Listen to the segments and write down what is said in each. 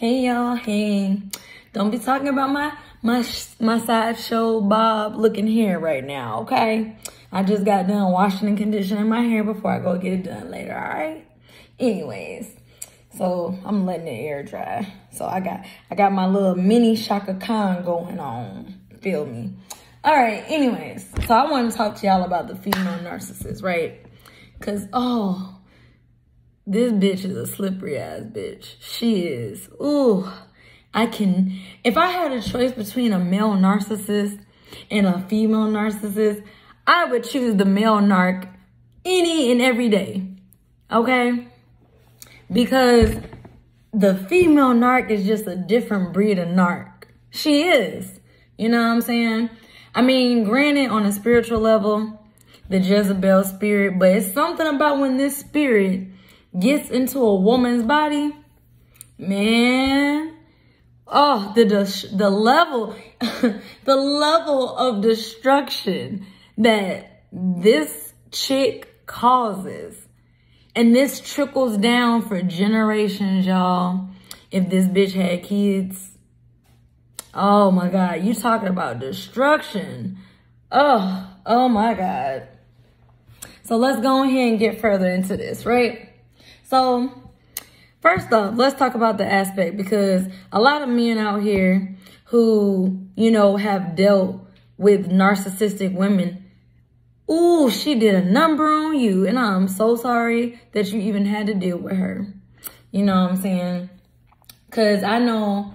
Hey y'all, hey. Don't be talking about my my my sideshow bob looking hair right now, okay? I just got done washing and conditioning my hair before I go get it done later, all right? Anyways, so I'm letting it air dry. So I got I got my little mini Chaka Khan going on. Feel me? All right, anyways. So I want to talk to y'all about the female narcissist, right? Cause oh, this bitch is a slippery ass bitch. She is. Ooh. I can if I had a choice between a male narcissist and a female narcissist, I would choose the male narc any and every day. Okay? Because the female narc is just a different breed of narc. She is. You know what I'm saying? I mean, granted, on a spiritual level, the Jezebel spirit, but it's something about when this spirit gets into a woman's body, man, oh, the, the level, the level of destruction that this chick causes. And this trickles down for generations, y'all. If this bitch had kids, oh my God, you talking about destruction. Oh, oh my God. So let's go ahead and get further into this, right? So first off, let's talk about the aspect because a lot of men out here who, you know, have dealt with narcissistic women Ooh, she did a number on you. And I'm so sorry that you even had to deal with her. You know what I'm saying? Because I know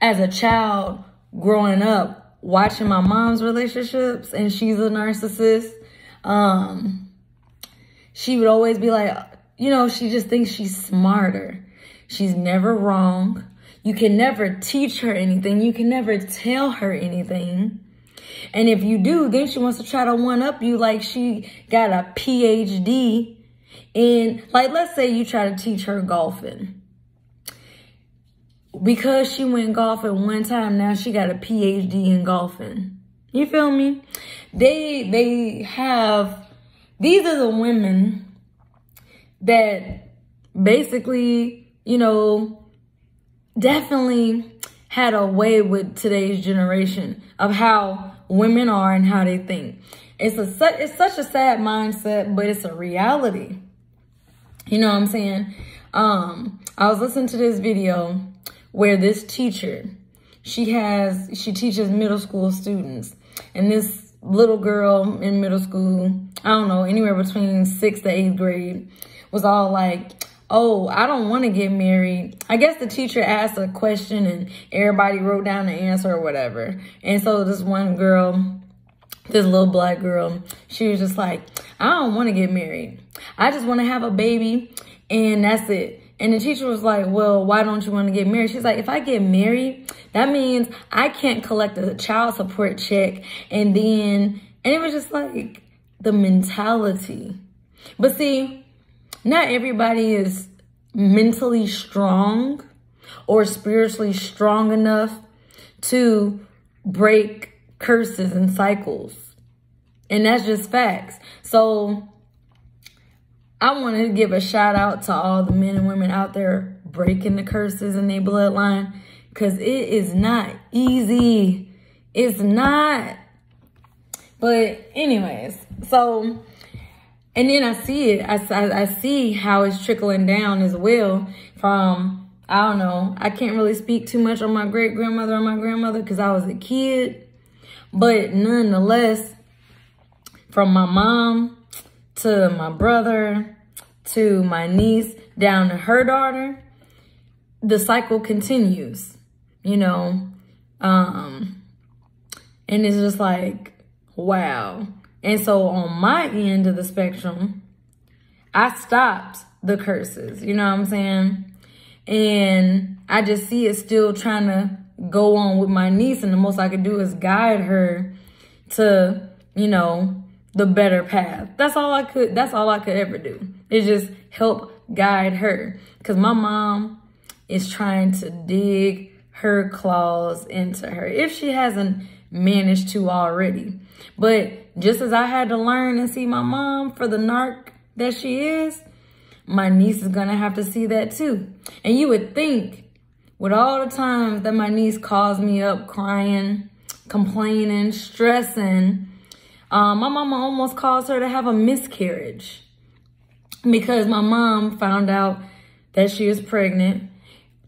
as a child growing up, watching my mom's relationships, and she's a narcissist, um, she would always be like, you know, she just thinks she's smarter. She's never wrong. You can never teach her anything. You can never tell her anything. And if you do, then she wants to try to one up you like she got a PhD in, like, let's say you try to teach her golfing. Because she went golfing one time, now she got a PhD in golfing. You feel me? They, they have, these are the women that basically, you know, definitely had a way with today's generation of how women are and how they think. It's a it's such a sad mindset, but it's a reality. You know what I'm saying? Um, I was listening to this video where this teacher, she has she teaches middle school students, and this little girl in middle school, I don't know, anywhere between sixth to eighth grade, was all like, oh, I don't want to get married. I guess the teacher asked a question and everybody wrote down the answer or whatever. And so this one girl, this little black girl, she was just like, I don't want to get married. I just want to have a baby and that's it. And the teacher was like, well, why don't you want to get married? She's like, if I get married, that means I can't collect a child support check. And then, and it was just like the mentality. But see, not everybody is mentally strong or spiritually strong enough to break curses and cycles. And that's just facts. So I want to give a shout out to all the men and women out there breaking the curses in their bloodline because it is not easy. It's not. But anyways, so and then I see it. I, I, I see how it's trickling down as well from, I don't know, I can't really speak too much on my great grandmother or my grandmother because I was a kid. But nonetheless, from my mom to my brother to my niece down to her daughter, the cycle continues, you know. Um, and it's just like, wow. And so on my end of the spectrum, I stopped the curses, you know what I'm saying? And I just see it still trying to go on with my niece and the most I could do is guide her to, you know, the better path. That's all I could, that's all I could ever do. Is just help guide her. Cause my mom is trying to dig her claws into her if she hasn't managed to already. But just as I had to learn and see my mom for the narc that she is, my niece is going to have to see that too. And you would think with all the times that my niece calls me up crying, complaining, stressing, um, my mama almost caused her to have a miscarriage because my mom found out that she was pregnant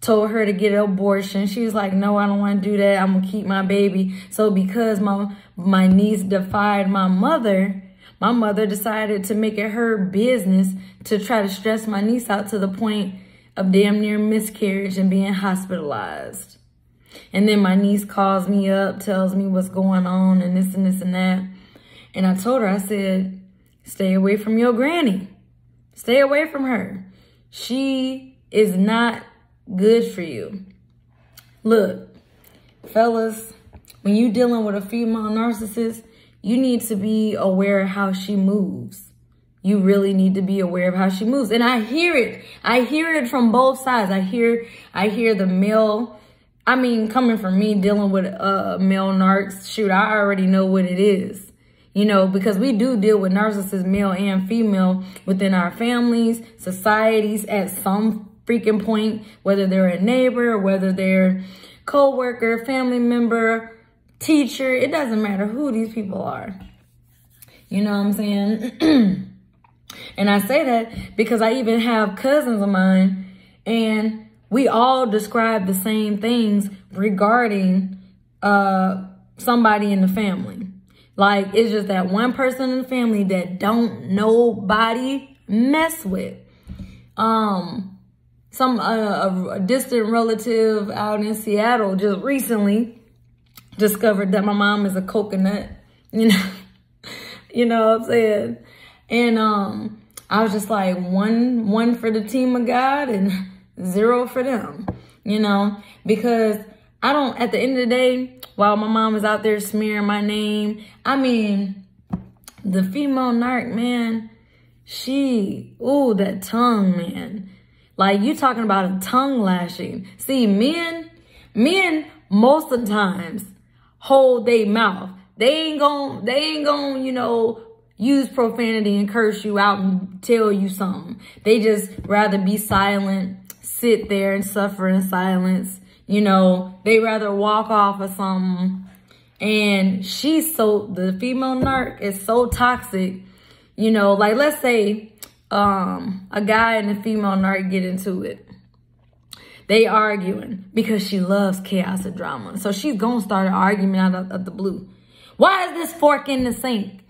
told her to get an abortion. She was like, no, I don't want to do that. I'm going to keep my baby. So because my, my niece defied my mother, my mother decided to make it her business to try to stress my niece out to the point of damn near miscarriage and being hospitalized. And then my niece calls me up, tells me what's going on and this and this and that. And I told her, I said, stay away from your granny. Stay away from her. She is not good for you. Look, fellas, when you dealing with a female narcissist, you need to be aware of how she moves. You really need to be aware of how she moves. And I hear it. I hear it from both sides. I hear I hear the male I mean, coming from me dealing with uh, male narcs, shoot, I already know what it is. You know, because we do deal with narcissists, male and female, within our families, societies at some freaking point, whether they're a neighbor, whether they're co-worker, family member, teacher, it doesn't matter who these people are. You know what I'm saying? and I say that because I even have cousins of mine and we all describe the same things regarding uh, somebody in the family. Like, it's just that one person in the family that don't nobody mess with. Um, some uh, a distant relative out in Seattle just recently discovered that my mom is a coconut. You know, you know what I'm saying? And um, I was just like one one for the team of God and zero for them. You know, because I don't. At the end of the day, while my mom is out there smearing my name, I mean, the female narc man, she, ooh, that tongue, man like you talking about a tongue lashing. See, men, men most of the times hold their mouth. They ain't gonna, they ain't gonna, you know, use profanity and curse you out and tell you something. They just rather be silent, sit there and suffer in silence. You know, they rather walk off of something. And she's so, the female narc is so toxic. You know, like let's say um, a guy and a female nerd get into it. They arguing because she loves chaos and drama. So she's going to start an argument out of, of the blue. Why is this fork in the sink?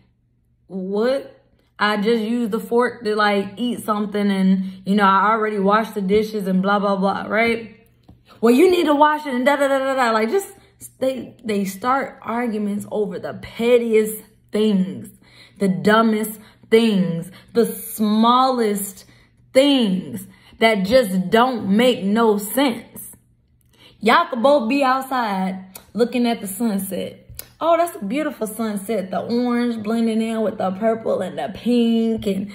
What? I just used the fork to like eat something and, you know, I already washed the dishes and blah, blah, blah, right? Well, you need to wash it and da, da, da, da, da. Like just, they, they start arguments over the pettiest things, the dumbest things, the smallest things that just don't make no sense. Y'all could both be outside looking at the sunset. Oh, that's a beautiful sunset. The orange blending in with the purple and the pink. And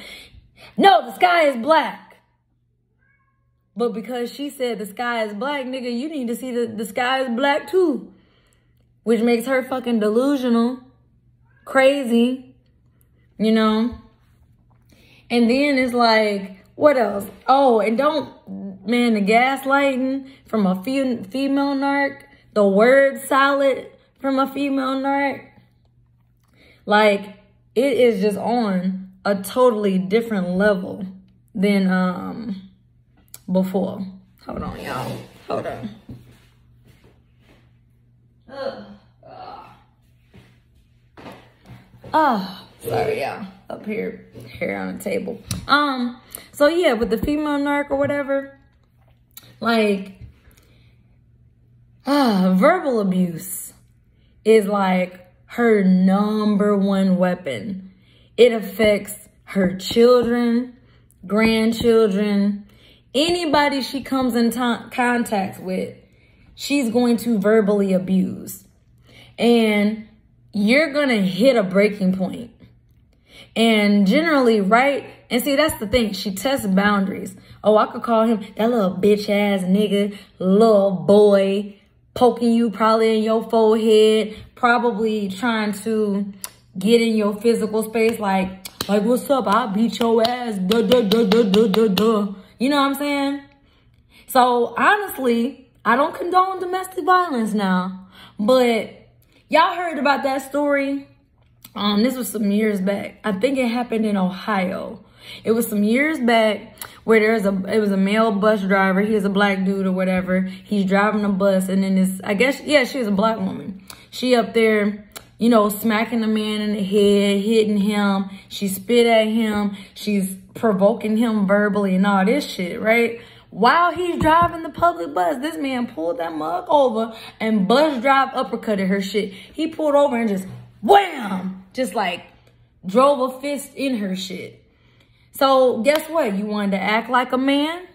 no, the sky is black. But because she said the sky is black, nigga, you need to see the, the sky is black too. Which makes her fucking delusional, crazy, you know? And then it's like, what else? Oh, and don't, man, the gaslighting from a fe female narc, the word salad from a female narc. Like, it is just on a totally different level than um before. Hold on, y'all. Hold on. Ugh. Oh, sorry, y'all up here, here on the table. Um, so yeah, with the female narc or whatever, like, ah, verbal abuse is like her number one weapon. It affects her children, grandchildren, anybody she comes in contact with, she's going to verbally abuse. And you're going to hit a breaking point. And generally, right? And see, that's the thing. She tests boundaries. Oh, I could call him that little bitch ass nigga, little boy, poking you probably in your forehead, probably trying to get in your physical space. Like, like, what's up? I'll beat your ass. Duh, duh, duh, duh, duh, duh, duh. You know what I'm saying? So honestly, I don't condone domestic violence now, but y'all heard about that story. Um, this was some years back. I think it happened in Ohio. It was some years back where there's a it was a male bus driver. He He's a black dude or whatever. He's driving a bus, and then this I guess yeah, she was a black woman. She up there, you know, smacking the man in the head, hitting him. She spit at him. She's provoking him verbally and all this shit, right? While he's driving the public bus, this man pulled that mug over and bus drive uppercutted her shit. He pulled over and just wham, just like drove a fist in her shit. So guess what? You wanted to act like a man?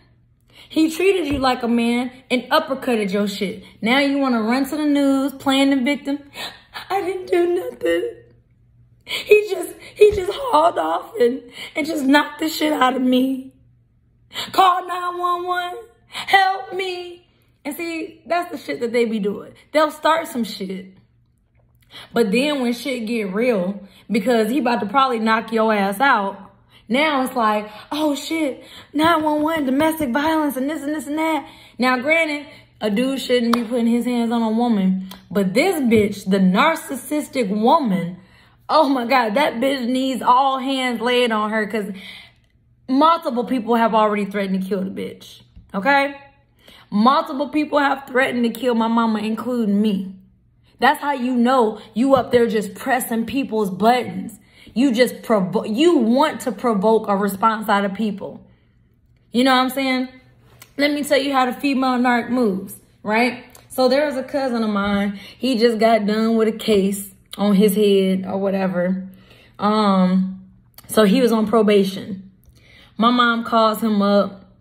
He treated you like a man and uppercutted your shit. Now you want to run to the news playing the victim. I didn't do nothing. He just, he just hauled off and, and just knocked the shit out of me. Call 911. Help me. And see, that's the shit that they be doing. They'll start some shit. But then when shit get real, because he about to probably knock your ass out, now it's like, oh shit, 911, domestic violence and this and this and that. Now granted, a dude shouldn't be putting his hands on a woman. But this bitch, the narcissistic woman, oh my God, that bitch needs all hands laid on her because multiple people have already threatened to kill the bitch. Okay? Multiple people have threatened to kill my mama, including me. That's how you know you up there just pressing people's buttons. You just provoke, you want to provoke a response out of people. You know what I'm saying? Let me tell you how the female narc moves, right? So there was a cousin of mine. He just got done with a case on his head or whatever. Um, so he was on probation. My mom calls him up,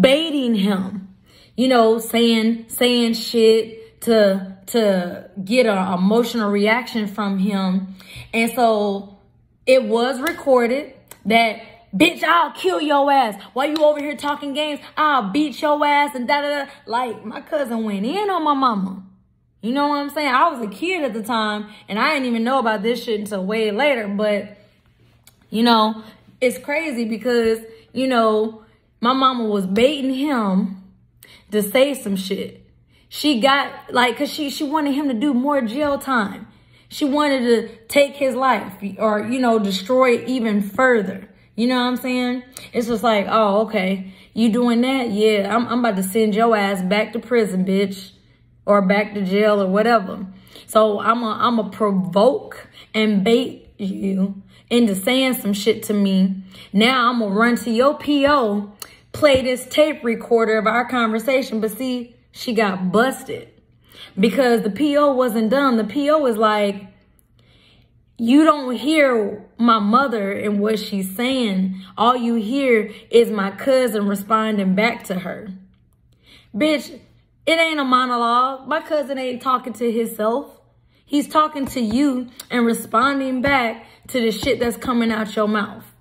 baiting him, you know, saying, saying shit to, to get an emotional reaction from him. And so it was recorded that bitch, I'll kill your ass. While you over here talking games, I'll beat your ass and da da da. Like my cousin went in on my mama. You know what I'm saying? I was a kid at the time and I didn't even know about this shit until way later. But, you know, it's crazy because, you know, my mama was baiting him to say some shit. She got, like, cause she, she wanted him to do more jail time. She wanted to take his life or, you know, destroy it even further. You know what I'm saying? It's just like, oh, okay. You doing that? Yeah, I'm, I'm about to send your ass back to prison, bitch. Or back to jail or whatever. So I'm a, I'm a provoke and bait you into saying some shit to me. Now I'm gonna run to your PO, play this tape recorder of our conversation. But see, she got busted because the PO wasn't done. The PO was like, you don't hear my mother and what she's saying. All you hear is my cousin responding back to her. Bitch, it ain't a monologue. My cousin ain't talking to himself. He's talking to you and responding back to the shit that's coming out your mouth.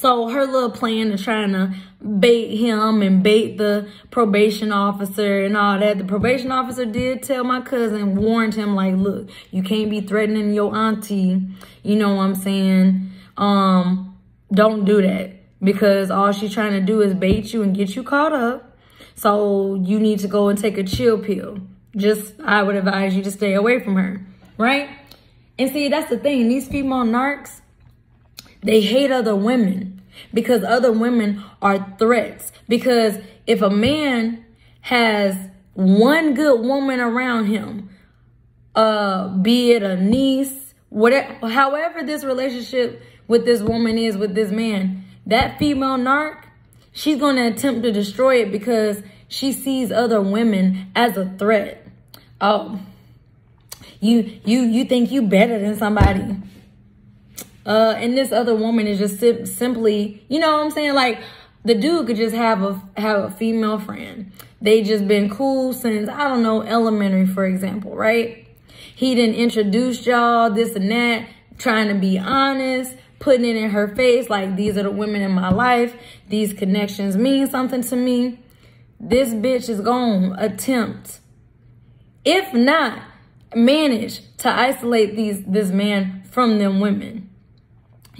So her little plan is trying to bait him and bait the probation officer and all that. The probation officer did tell my cousin, warned him like, look, you can't be threatening your auntie. You know what I'm saying? Um, don't do that because all she's trying to do is bait you and get you caught up. So you need to go and take a chill pill. Just, I would advise you to stay away from her, right? And see, that's the thing. These female narcs, they hate other women because other women are threats. Because if a man has one good woman around him, uh, be it a niece, whatever, however this relationship with this woman is with this man, that female narc, she's going to attempt to destroy it because she sees other women as a threat. Oh, you you you think you better than somebody. Uh, and this other woman is just sim simply, you know what I'm saying? Like the dude could just have a have a female friend. They just been cool since I don't know elementary, for example, right? He didn't introduce y'all this and that, trying to be honest, putting it in her face like these are the women in my life. These connections mean something to me. This bitch is gonna attempt. If not, manage to isolate these this man from them women.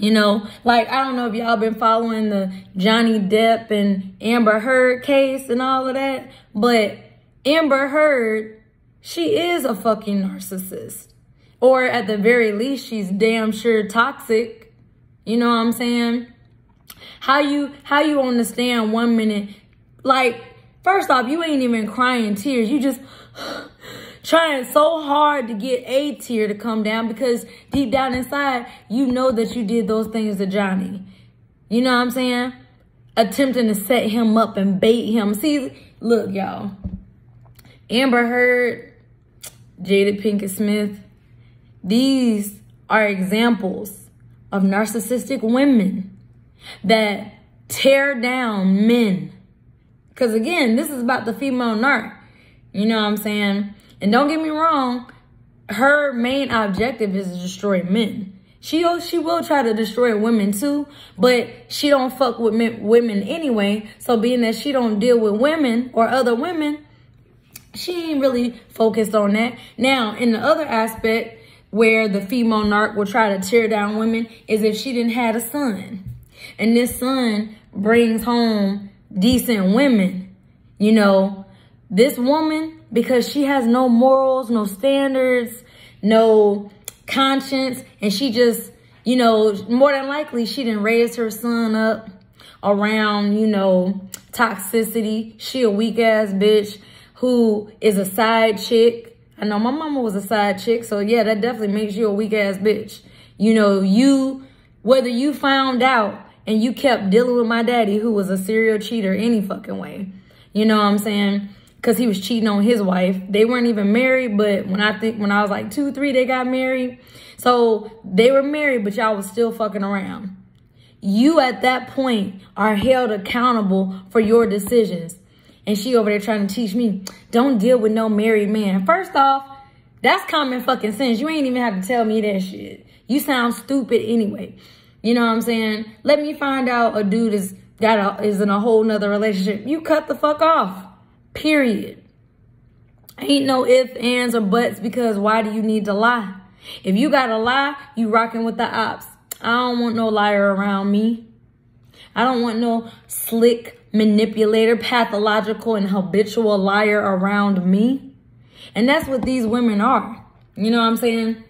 You know, like I don't know if y'all been following the Johnny Depp and Amber Heard case and all of that, but Amber Heard, she is a fucking narcissist. Or at the very least, she's damn sure toxic. You know what I'm saying? How you how you understand one minute like first off, you ain't even crying tears. You just trying so hard to get a tear to come down because deep down inside, you know that you did those things to Johnny. You know what I'm saying? Attempting to set him up and bait him. See, look, y'all. Amber Heard, Jada Pinkett Smith, these are examples of narcissistic women that tear down men. Because again, this is about the female narc. You know what I'm saying? And don't get me wrong, her main objective is to destroy men. She she will try to destroy women too, but she don't fuck with men, women anyway. So being that she don't deal with women or other women, she ain't really focused on that. Now, in the other aspect where the female narc will try to tear down women is if she didn't have a son. And this son brings home decent women. You know, this woman because she has no morals, no standards, no conscience, and she just, you know, more than likely she didn't raise her son up around, you know, toxicity. She a weak ass bitch who is a side chick. I know my mama was a side chick, so yeah, that definitely makes you a weak ass bitch. You know, you, whether you found out and you kept dealing with my daddy who was a serial cheater any fucking way. You know what I'm saying? Because he was cheating on his wife. They weren't even married, but when I think when I was like two, three, they got married. So they were married, but y'all was still fucking around. You at that point are held accountable for your decisions. And she over there trying to teach me, don't deal with no married man. First off, that's common fucking sense. You ain't even have to tell me that shit. You sound stupid anyway. You know what I'm saying? Let me find out a dude is got a, is in a whole nother relationship. You cut the fuck off. Period. Ain't no ifs, ands, or buts because why do you need to lie? If you got to lie, you rocking with the ops. I don't want no liar around me. I don't want no slick manipulator, pathological, and habitual liar around me. And that's what these women are. You know what I'm saying?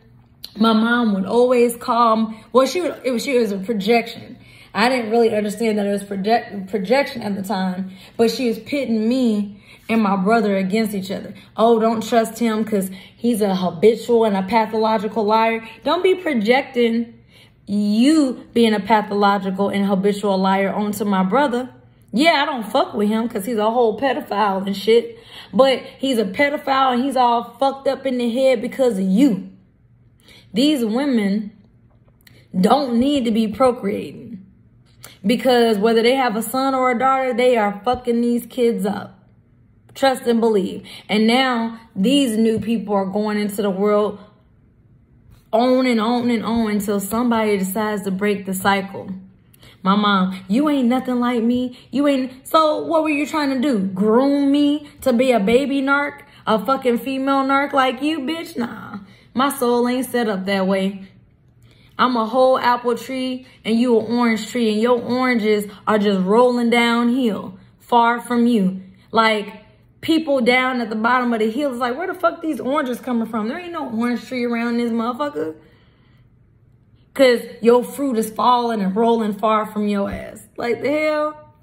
My mom would always call, well, she would, it was, she was a projection. I didn't really understand that it was project, projection at the time, but she was pitting me and my brother against each other. Oh, don't trust him because he's a habitual and a pathological liar. Don't be projecting you being a pathological and habitual liar onto my brother. Yeah, I don't fuck with him because he's a whole pedophile and shit. But he's a pedophile and he's all fucked up in the head because of you. These women don't need to be procreating. Because whether they have a son or a daughter, they are fucking these kids up. Trust and believe. And now these new people are going into the world on and on and on until somebody decides to break the cycle. My mom, you ain't nothing like me. You ain't. So what were you trying to do? Groom me to be a baby narc? A fucking female narc like you, bitch? Nah. My soul ain't set up that way. I'm a whole apple tree and you an orange tree and your oranges are just rolling downhill far from you. Like people down at the bottom of the hill is like, where the fuck these oranges coming from? There ain't no orange tree around this motherfucker. Cause your fruit is falling and rolling far from your ass. Like the hell?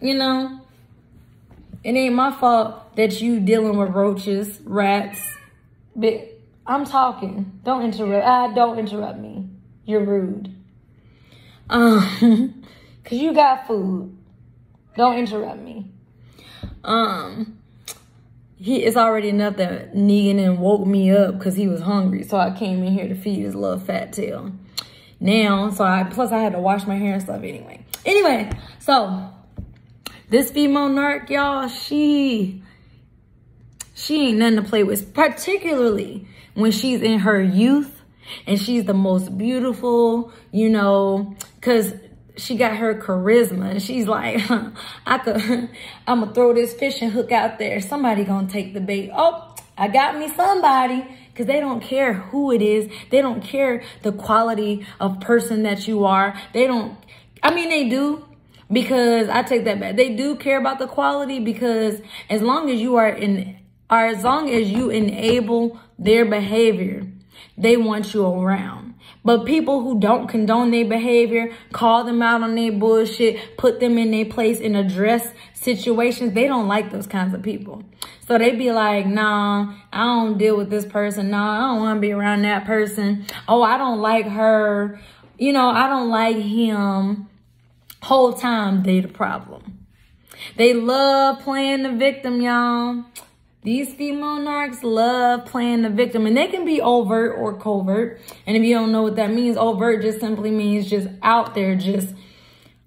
You know? It ain't my fault that you dealing with roaches, rats. But I'm talking. Don't interrupt. Ah, don't interrupt me. You're rude. Um, cause you got food. Don't interrupt me. Um, he it's already enough that Negan and woke me up because he was hungry. So I came in here to feed his little fat tail. Now, so I plus I had to wash my hair and stuff anyway. Anyway, so this female narc, y'all, she she ain't nothing to play with, particularly when she's in her youth and she's the most beautiful, you know, because she got her charisma and she's like, I could, I'm gonna throw this fishing hook out there. Somebody gonna take the bait. Oh, I got me somebody because they don't care who it is. They don't care the quality of person that you are. They don't, I mean, they do because I take that back. They do care about the quality because as long as you are in, or as long as you enable their behavior, they want you around. But people who don't condone their behavior, call them out on their bullshit, put them in their place and address situations, they don't like those kinds of people. So they be like, nah, I don't deal with this person. Nah, I don't want to be around that person. Oh, I don't like her. You know, I don't like him. Whole time they the problem. They love playing the victim, y'all. These female narcs love playing the victim and they can be overt or covert. And if you don't know what that means, overt just simply means just out there, just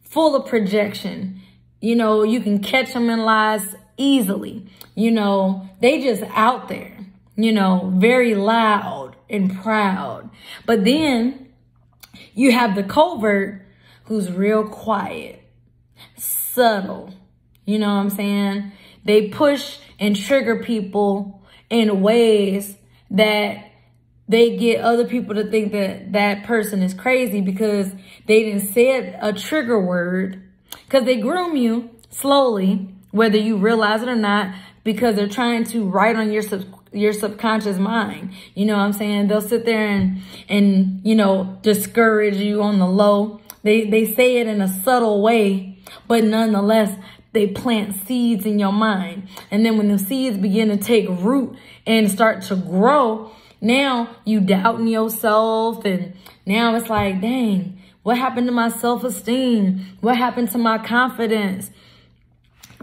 full of projection. You know, you can catch them in lies easily. You know, they just out there, you know, very loud and proud. But then you have the covert who's real quiet, subtle. You know what I'm saying? They push and trigger people in ways that they get other people to think that that person is crazy because they didn't say a trigger word because they groom you slowly, whether you realize it or not, because they're trying to write on your sub your subconscious mind. You know what I'm saying? They'll sit there and, and, you know, discourage you on the low. They, they say it in a subtle way, but nonetheless, they plant seeds in your mind. And then when the seeds begin to take root and start to grow, now you doubting yourself. And now it's like, dang, what happened to my self-esteem? What happened to my confidence?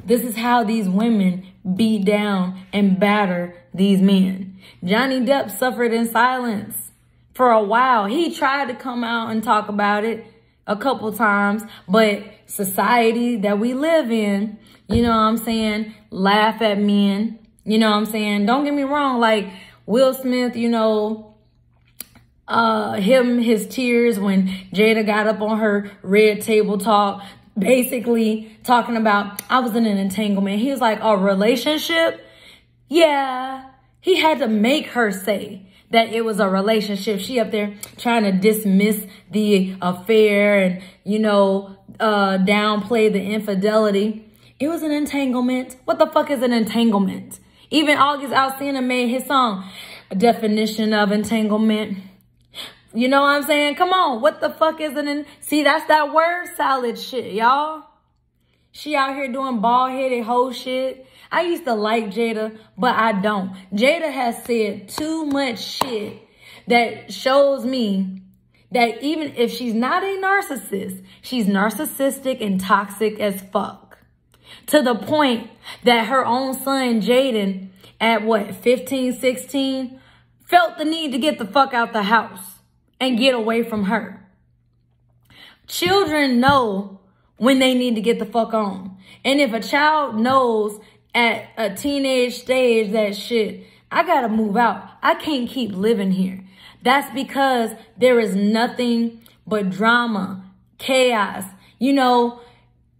This is how these women beat down and batter these men. Johnny Depp suffered in silence for a while. He tried to come out and talk about it a couple times, but society that we live in, you know what I'm saying, laugh at men, you know what I'm saying? Don't get me wrong, like Will Smith, you know, uh, him, his tears when Jada got up on her red table talk, basically talking about, I was in an entanglement. He was like, a relationship? Yeah. He had to make her say that it was a relationship. She up there trying to dismiss the affair and, you know, uh, downplay the infidelity. It was an entanglement. What the fuck is an entanglement? Even August Alsina made his song, a definition of entanglement. You know what I'm saying? Come on. What the fuck is an, see, that's that word salad shit, y'all. She out here doing bald headed whole shit. I used to like Jada, but I don't. Jada has said too much shit that shows me that even if she's not a narcissist, she's narcissistic and toxic as fuck. To the point that her own son, Jaden, at what, 15, 16, felt the need to get the fuck out the house and get away from her. Children know when they need to get the fuck on. And if a child knows at a teenage stage that shit, I gotta move out. I can't keep living here. That's because there is nothing but drama, chaos. You know,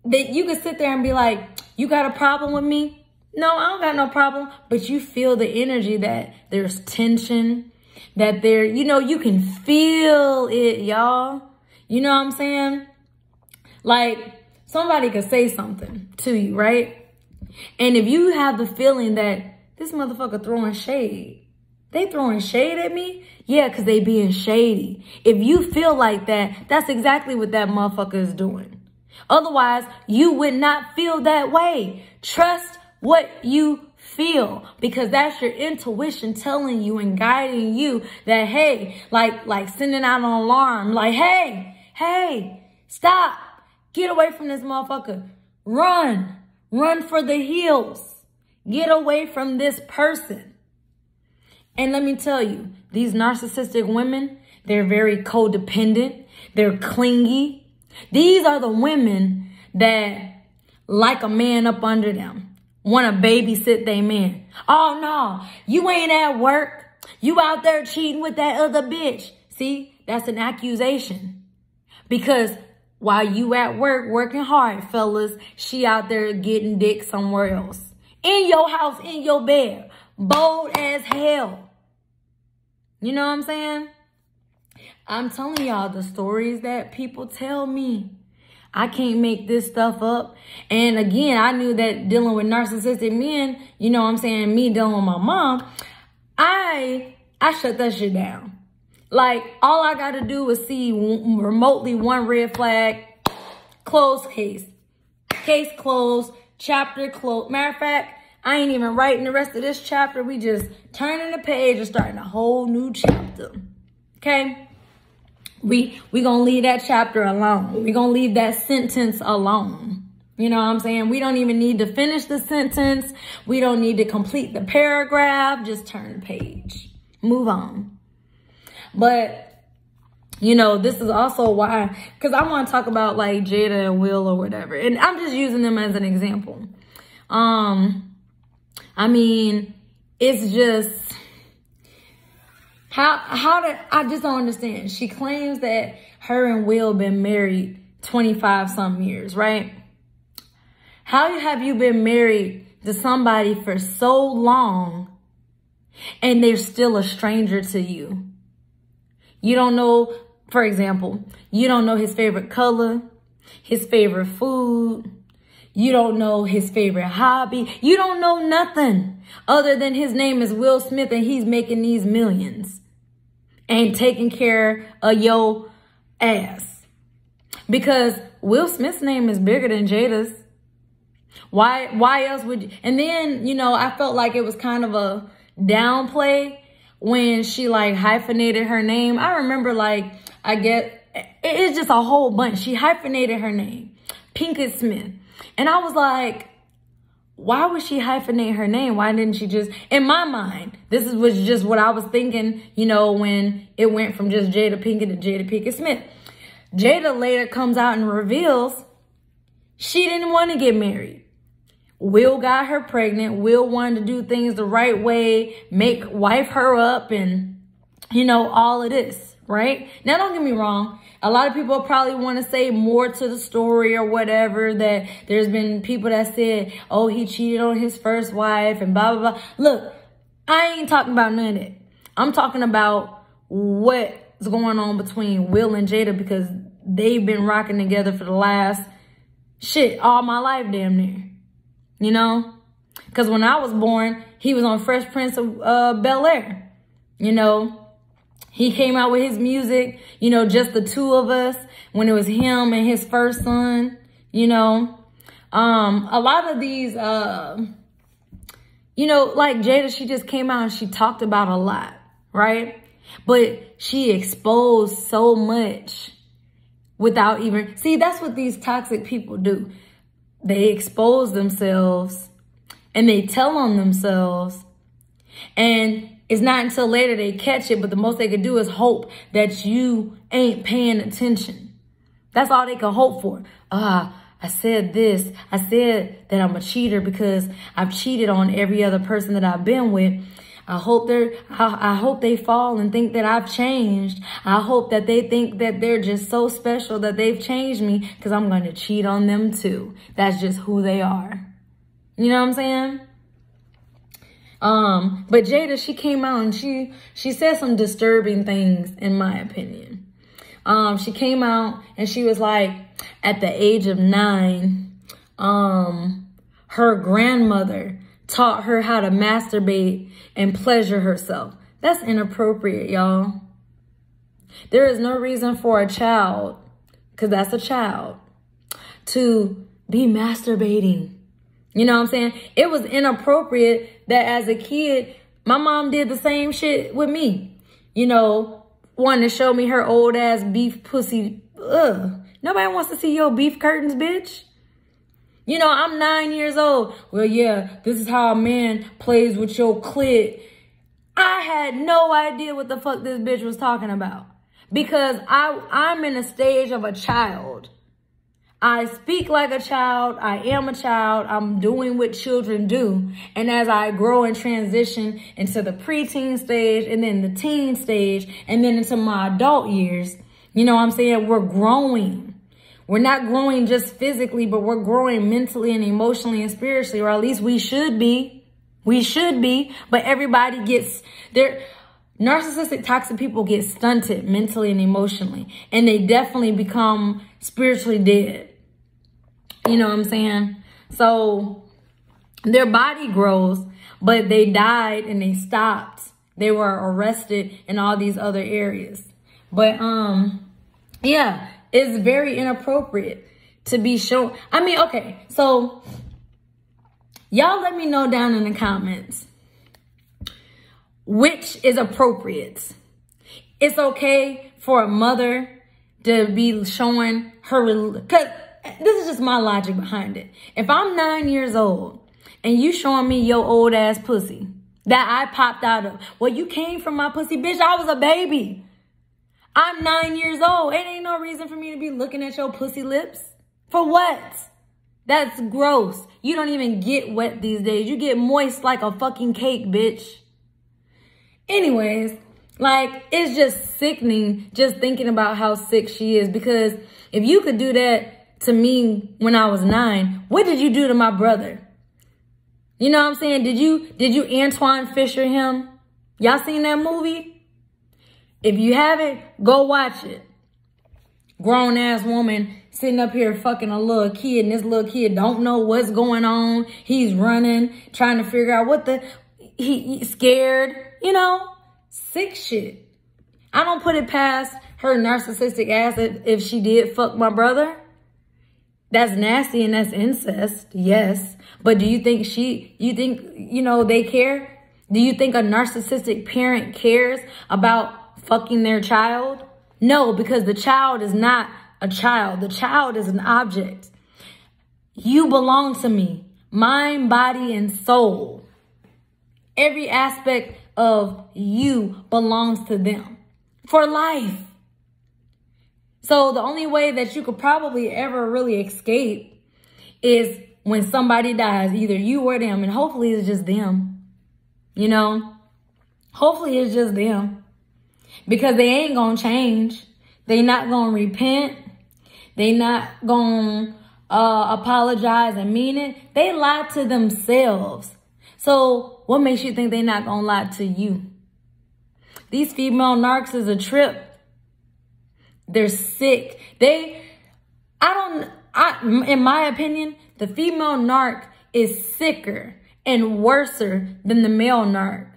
that you can sit there and be like, you got a problem with me? No, I don't got no problem. But you feel the energy that there's tension, that there, you know, you can feel it, y'all. You know what I'm saying? Like, somebody could say something to you, right? And if you have the feeling that this motherfucker throwing shade, they throwing shade at me? Yeah, because they being shady. If you feel like that, that's exactly what that motherfucker is doing. Otherwise, you would not feel that way. Trust what you feel because that's your intuition telling you and guiding you that, hey, like, like sending out an alarm, like, hey, hey, stop, get away from this motherfucker, run. Run for the hills. Get away from this person. And let me tell you, these narcissistic women, they're very codependent. They're clingy. These are the women that like a man up under them. Want to babysit their man. Oh no, you ain't at work. You out there cheating with that other bitch. See, that's an accusation. Because while you at work working hard, fellas, she out there getting dick somewhere else. In your house, in your bed. bold as hell. You know what I'm saying? I'm telling y'all the stories that people tell me. I can't make this stuff up. And again, I knew that dealing with narcissistic men, you know what I'm saying, me dealing with my mom, I I shut that shit down. Like all I got to do is see remotely one red flag, close case. Case closed, chapter closed. Matter of fact, I ain't even writing the rest of this chapter. We just turning the page and starting a whole new chapter. Okay? We we gonna leave that chapter alone. We gonna leave that sentence alone. You know what I'm saying? We don't even need to finish the sentence. We don't need to complete the paragraph. Just turn the page. Move on. But, you know, this is also why, because I want to talk about like Jada and Will or whatever. And I'm just using them as an example. Um, I mean, it's just, how, how did, I just don't understand. She claims that her and Will been married 25 some years, right? How have you been married to somebody for so long and they're still a stranger to you? You don't know, for example, you don't know his favorite color, his favorite food. You don't know his favorite hobby. You don't know nothing other than his name is Will Smith and he's making these millions and taking care of your ass. Because Will Smith's name is bigger than Jada's. Why, why else would you? And then, you know, I felt like it was kind of a downplay when she like hyphenated her name. I remember like, I get, it's just a whole bunch. She hyphenated her name, Pinkett Smith. And I was like, why would she hyphenate her name? Why didn't she just, in my mind, this is was just what I was thinking, you know, when it went from just Jada Pinkett to Jada Pinkett Smith. Jada later comes out and reveals she didn't want to get married. Will got her pregnant. Will wanted to do things the right way, make wife her up and, you know, all of this, right? Now, don't get me wrong. A lot of people probably want to say more to the story or whatever that there's been people that said, oh, he cheated on his first wife and blah, blah, blah. Look, I ain't talking about none of it. I'm talking about what's going on between Will and Jada because they've been rocking together for the last shit all my life damn near you know? Because when I was born, he was on Fresh Prince of uh, Bel Air. You know, he came out with his music, you know, just the two of us when it was him and his first son, you know. Um, a lot of these, uh, you know, like Jada, she just came out and she talked about a lot, right? But she exposed so much without even, see, that's what these toxic people do they expose themselves and they tell on themselves. And it's not until later they catch it, but the most they can do is hope that you ain't paying attention. That's all they can hope for. Ah, I said this. I said that I'm a cheater because I've cheated on every other person that I've been with. I hope they're, I, I, hope they fall and think that I've changed. I hope that they think that they're just so special that they've changed me because I'm going to cheat on them too. That's just who they are. You know what I'm saying? Um, but Jada, she came out and she, she said some disturbing things in my opinion. Um, she came out and she was like, at the age of nine, um, her grandmother taught her how to masturbate and pleasure herself. That's inappropriate, y'all. There is no reason for a child, because that's a child, to be masturbating. You know what I'm saying? It was inappropriate that as a kid, my mom did the same shit with me. You know, wanting to show me her old ass beef pussy. Ugh. Nobody wants to see your beef curtains, bitch. You know, I'm nine years old. Well, yeah, this is how a man plays with your clit. I had no idea what the fuck this bitch was talking about. Because I, I'm in a stage of a child. I speak like a child. I am a child. I'm doing what children do. And as I grow and transition into the preteen stage and then the teen stage and then into my adult years, you know what I'm saying? We're growing. We're not growing just physically, but we're growing mentally and emotionally and spiritually, or at least we should be. We should be, but everybody gets their narcissistic toxic people get stunted mentally and emotionally and they definitely become spiritually dead. You know what I'm saying? So their body grows, but they died and they stopped. They were arrested in all these other areas. But um yeah, it's very inappropriate to be shown. I mean, okay, so y'all let me know down in the comments which is appropriate. It's okay for a mother to be showing her, because this is just my logic behind it. If I'm nine years old and you showing me your old ass pussy that I popped out of, well, you came from my pussy, bitch. I was a baby. I'm nine years old. It ain't no reason for me to be looking at your pussy lips. For what? That's gross. You don't even get wet these days. You get moist like a fucking cake, bitch. Anyways, like it's just sickening just thinking about how sick she is because if you could do that to me when I was nine, what did you do to my brother? You know what I'm saying? Did you did you Antwone Fisher him? Y'all seen that movie? If you haven't, go watch it. Grown ass woman sitting up here fucking a little kid and this little kid don't know what's going on. He's running, trying to figure out what the he, he scared you know, sick shit. I don't put it past her narcissistic ass if, if she did fuck my brother. That's nasty and that's incest, yes. But do you think she, you think, you know, they care? Do you think a narcissistic parent cares about fucking their child? No, because the child is not a child. The child is an object. You belong to me, mind, body, and soul. Every aspect of you belongs to them for life. So the only way that you could probably ever really escape is when somebody dies, either you or them, and hopefully it's just them. You know? Hopefully it's just them. Because they ain't gonna change. They not gonna repent. They not gonna uh, apologize and mean it. They lie to themselves. So what makes you think they're not to lie to you? These female narcs is a trip. They're sick. They, I don't, I, in my opinion, the female narc is sicker and worser than the male narc.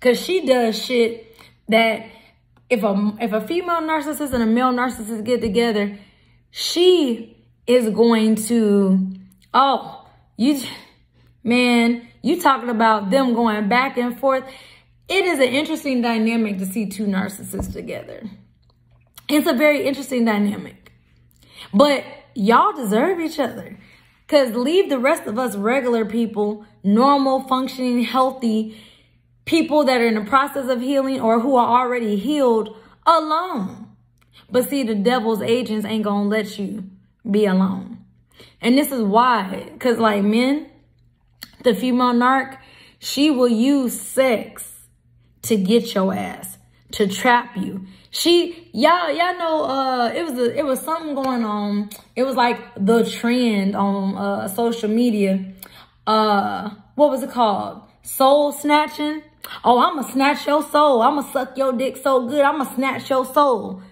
Cause she does shit that if a, if a female narcissist and a male narcissist get together, she is going to, oh, you, man, you talking about them going back and forth. It is an interesting dynamic to see two narcissists together. It's a very interesting dynamic. But y'all deserve each other. Because leave the rest of us regular people, normal, functioning, healthy people that are in the process of healing or who are already healed alone. But see, the devil's agents ain't going to let you be alone. And this is why. Because like men, the female narc, she will use sex to get your ass, to trap you. She, y'all, y'all know, uh, it was, a, it was something going on. It was like the trend on, uh, social media. Uh, what was it called? Soul snatching. Oh, I'ma snatch your soul. I'ma suck your dick so good. I'ma snatch your soul.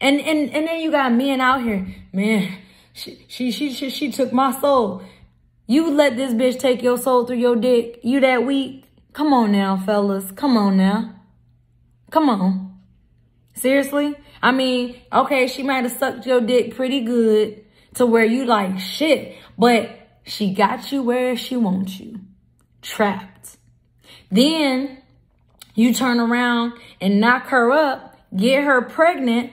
And, and, and then you got men out here, man, she, she, she, she, she took my soul. You let this bitch take your soul through your dick. You that weak? Come on now, fellas. Come on now. Come on. Seriously? I mean, okay, she might have sucked your dick pretty good to where you like shit, but she got you where she wants you. Trapped. Then you turn around and knock her up, get her pregnant.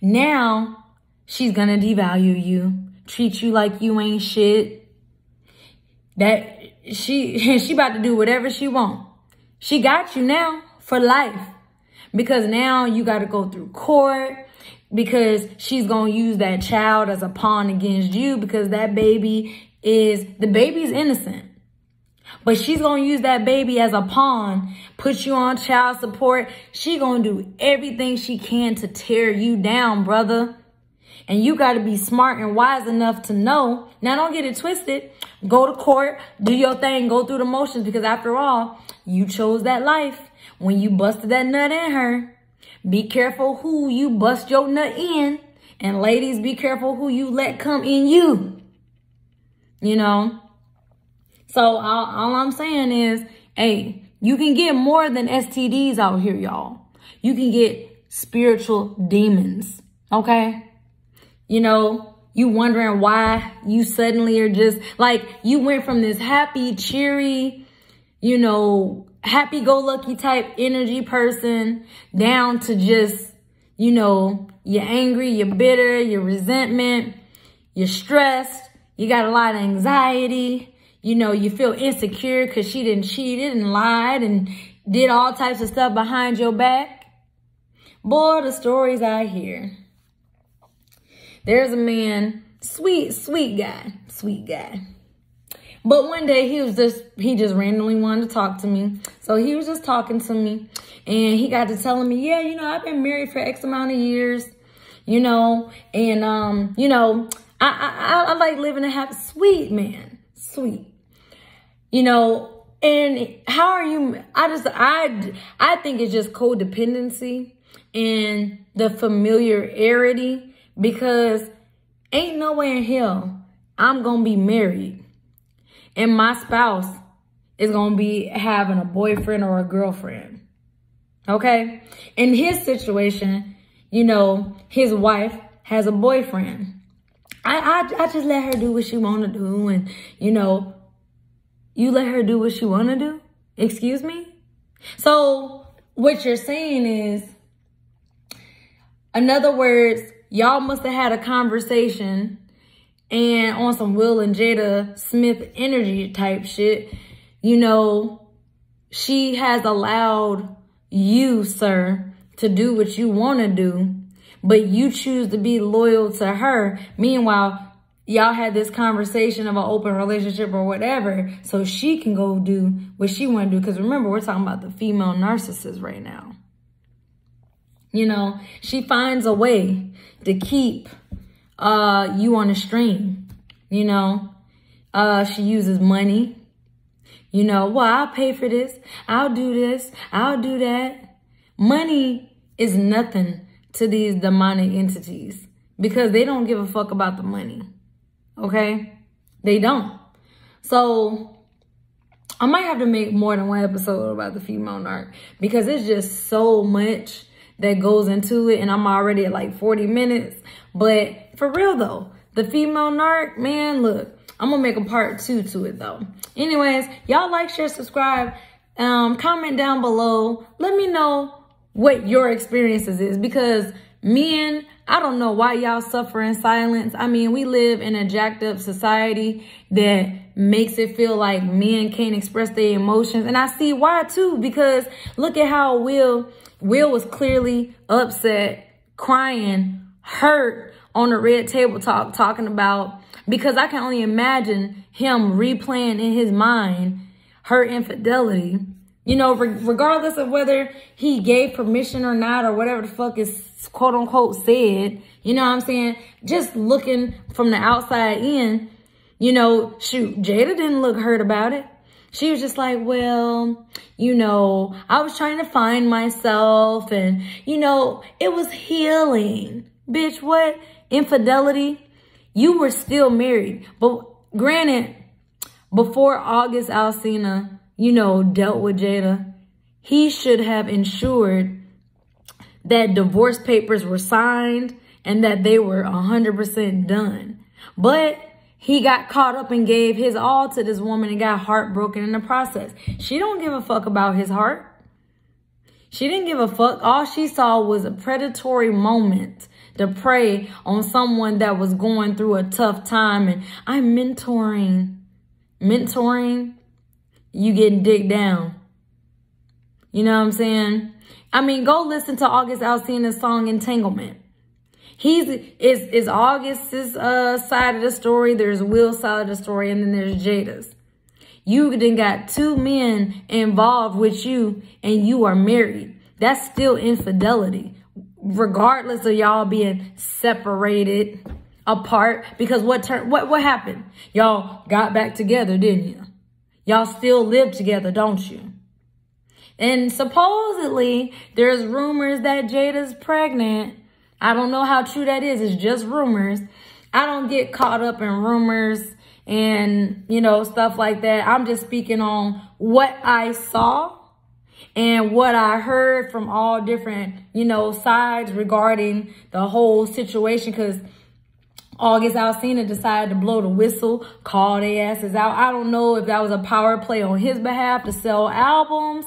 Now she's gonna devalue you, treat you like you ain't shit that she she about to do whatever she want. She got you now for life. Because now you got to go through court because she's going to use that child as a pawn against you because that baby is the baby's innocent. But she's going to use that baby as a pawn, put you on child support. She going to do everything she can to tear you down, brother. And you got to be smart and wise enough to know. Now, don't get it twisted. Go to court, do your thing, go through the motions because after all, you chose that life. When you busted that nut in her, be careful who you bust your nut in. And ladies, be careful who you let come in you. You know? So all, all I'm saying is, hey, you can get more than STDs out here, y'all. You can get spiritual demons, okay? You know, you wondering why you suddenly are just like you went from this happy, cheery, you know, happy-go-lucky type energy person down to just, you know, you're angry, you're bitter, you're resentment, you're stressed, you got a lot of anxiety, you know, you feel insecure because she didn't cheated and lied and did all types of stuff behind your back. Boy, the stories I hear. There's a man, sweet, sweet guy, sweet guy. But one day he was just, he just randomly wanted to talk to me. So he was just talking to me and he got to telling me, yeah, you know, I've been married for X amount of years, you know, and, um, you know, I, I, I like living a happy, sweet man, sweet, you know, and how are you, I just, I, I think it's just codependency and the familiarity because ain't no way in hell I'm going to be married and my spouse is going to be having a boyfriend or a girlfriend. Okay? In his situation, you know, his wife has a boyfriend. I, I, I just let her do what she want to do. And, you know, you let her do what she want to do? Excuse me? So what you're saying is, in other words, y'all must have had a conversation and on some Will and Jada Smith energy type shit, you know, she has allowed you, sir, to do what you want to do, but you choose to be loyal to her. Meanwhile, y'all had this conversation of an open relationship or whatever, so she can go do what she want to do. Because remember, we're talking about the female narcissist right now. You know, she finds a way to keep uh, you on a string, you know. Uh, she uses money. You know, well, I'll pay for this. I'll do this. I'll do that. Money is nothing to these demonic entities because they don't give a fuck about the money. Okay? They don't. So I might have to make more than one episode about the female narc because it's just so much that goes into it and I'm already at like 40 minutes. But for real though, the female narc, man, look, I'm gonna make a part two to it though. Anyways, y'all like, share, subscribe, um, comment down below. Let me know what your experiences is because men, I don't know why y'all suffer in silence. I mean, we live in a jacked up society that makes it feel like men can't express their emotions. And I see why too, because look at how Will, Will was clearly upset, crying, hurt on the red table talk talking about because I can only imagine him replaying in his mind her infidelity. You know, re regardless of whether he gave permission or not or whatever the fuck is quote unquote said, you know what I'm saying? Just looking from the outside in, you know, shoot, Jada didn't look hurt about it. She was just like, well, you know, I was trying to find myself and, you know, it was healing. Bitch, what? Infidelity? You were still married. But granted, before August Alsina, you know, dealt with Jada, he should have ensured that divorce papers were signed and that they were 100% done. But he got caught up and gave his all to this woman and got heartbroken in the process. She don't give a fuck about his heart. She didn't give a fuck. All she saw was a predatory moment to prey on someone that was going through a tough time. And I'm mentoring. Mentoring, you getting dick down. You know what I'm saying? I mean, go listen to August Alsina's song Entanglement. He's is is August's uh side of the story, there's Will's side of the story, and then there's Jada's. You then got two men involved with you and you are married. That's still infidelity regardless of y'all being separated apart because what turn what what happened y'all got back together didn't you y'all still live together don't you and supposedly there's rumors that jada's pregnant i don't know how true that is it's just rumors i don't get caught up in rumors and you know stuff like that i'm just speaking on what i saw and what I heard from all different, you know, sides regarding the whole situation. Because August Alsina decided to blow the whistle, call their asses out. I don't know if that was a power play on his behalf to sell albums,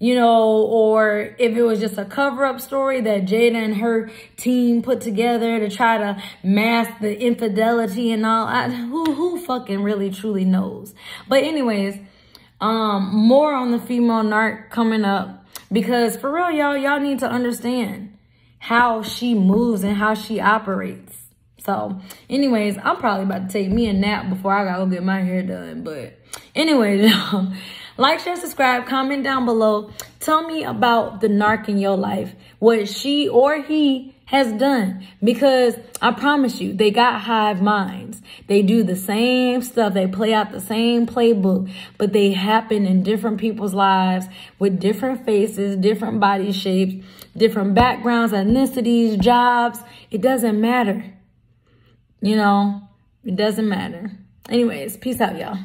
you know, or if it was just a cover-up story that Jada and her team put together to try to mask the infidelity and all. I, who, who fucking really truly knows? But anyways, um, more on the female narc coming up because for real, y'all, y'all need to understand how she moves and how she operates. So, anyways, I'm probably about to take me a nap before I gotta go get my hair done. But, anyways, like, share, subscribe, comment down below. Tell me about the narc in your life. What she or he has done. Because I promise you, they got hive minds. They do the same stuff. They play out the same playbook, but they happen in different people's lives with different faces, different body shapes, different backgrounds, ethnicities, jobs. It doesn't matter. You know, it doesn't matter. Anyways, peace out, y'all.